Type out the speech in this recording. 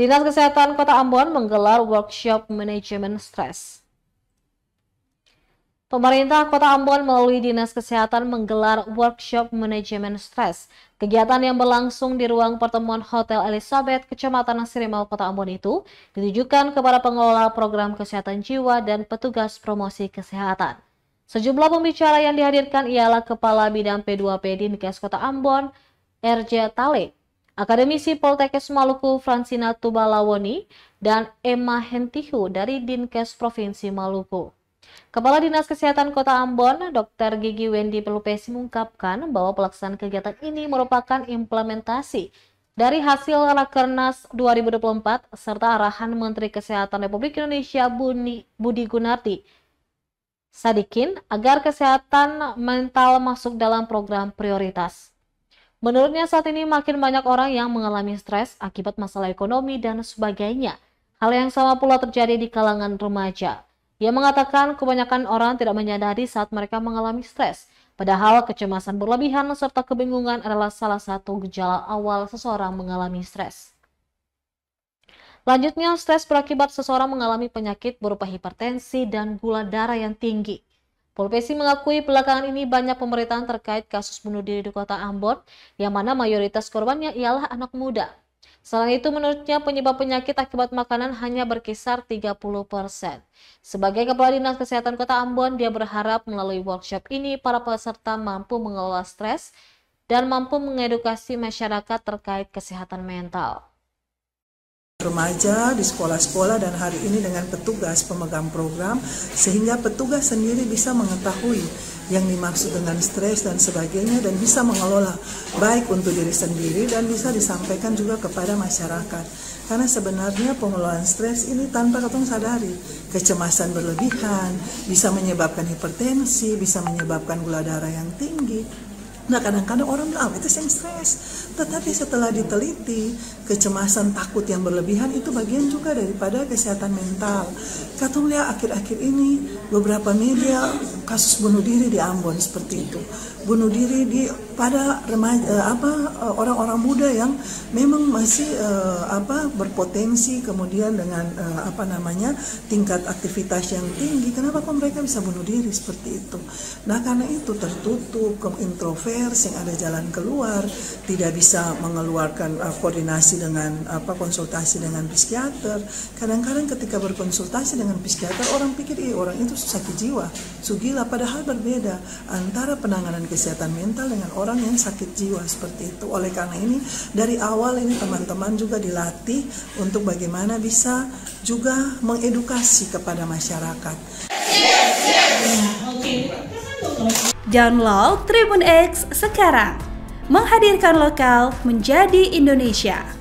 Dinas Kesehatan Kota Ambon menggelar workshop manajemen stres. Pemerintah Kota Ambon melalui Dinas Kesehatan menggelar workshop manajemen stres. Kegiatan yang berlangsung di ruang pertemuan Hotel Elizabeth, Kecamatan Sirimau, Kota Ambon itu ditujukan kepada pengelola program kesehatan jiwa dan petugas promosi kesehatan. Sejumlah pembicara yang dihadirkan ialah Kepala Bidang P2P Dinkes Kota Ambon, RJ Tale, Akademisi Poltekkes Maluku Fransina Tubalawoni, dan Emma Hentihu dari Dinkes Provinsi Maluku. Kepala Dinas Kesehatan Kota Ambon, Dr. Gigi Wendy Pelupesi mengungkapkan bahwa pelaksanaan kegiatan ini merupakan implementasi dari hasil Rakernas 2024 serta arahan Menteri Kesehatan Republik Indonesia Buni, Budi Gunarti Sadikin agar kesehatan mental masuk dalam program prioritas. Menurutnya saat ini makin banyak orang yang mengalami stres akibat masalah ekonomi dan sebagainya. Hal yang sama pula terjadi di kalangan remaja. Ia mengatakan kebanyakan orang tidak menyadari saat mereka mengalami stres. Padahal kecemasan berlebihan serta kebingungan adalah salah satu gejala awal seseorang mengalami stres. Lanjutnya, stres berakibat seseorang mengalami penyakit berupa hipertensi dan gula darah yang tinggi. Polpesi mengakui belakangan ini banyak pemberitaan terkait kasus bunuh diri di kota Ambon, yang mana mayoritas korbannya ialah anak muda. Selain itu, menurutnya penyebab penyakit akibat makanan hanya berkisar 30%. Sebagai Kepala Dinas Kesehatan Kota Ambon, dia berharap melalui workshop ini para peserta mampu mengelola stres dan mampu mengedukasi masyarakat terkait kesehatan mental remaja di sekolah-sekolah dan hari ini dengan petugas pemegang program sehingga petugas sendiri bisa mengetahui yang dimaksud dengan stres dan sebagainya dan bisa mengelola baik untuk diri sendiri dan bisa disampaikan juga kepada masyarakat. Karena sebenarnya pengelolaan stres ini tanpa ketong sadari, kecemasan berlebihan bisa menyebabkan hipertensi, bisa menyebabkan gula darah yang tinggi, Nah kadang-kadang orang bilang, oh, itu yang stres. Tetapi setelah diteliti, kecemasan takut yang berlebihan itu bagian juga daripada kesehatan mental. Lihat akhir-akhir ini beberapa media kasus bunuh diri di Ambon seperti itu. Bunuh diri di pada remaja uh, apa uh, orang-orang muda yang memang masih uh, apa berpotensi kemudian dengan uh, apa namanya tingkat aktivitas yang tinggi. Kenapa kok mereka bisa bunuh diri seperti itu? Nah karena itu tertutup ke introvert yang ada jalan keluar tidak bisa mengeluarkan uh, koordinasi dengan apa konsultasi dengan psikiater. Kadang-kadang ketika berkonsultasi dengan psikiater orang pikir iya orang itu sakit jiwa. Sugila padahal berbeda antara penanganan kesehatan mental dengan orang yang sakit jiwa seperti itu. Oleh karena ini dari awal ini teman-teman juga dilatih untuk bagaimana bisa juga mengedukasi kepada masyarakat. Download Tribun X sekarang. Menghadirkan lokal menjadi Indonesia.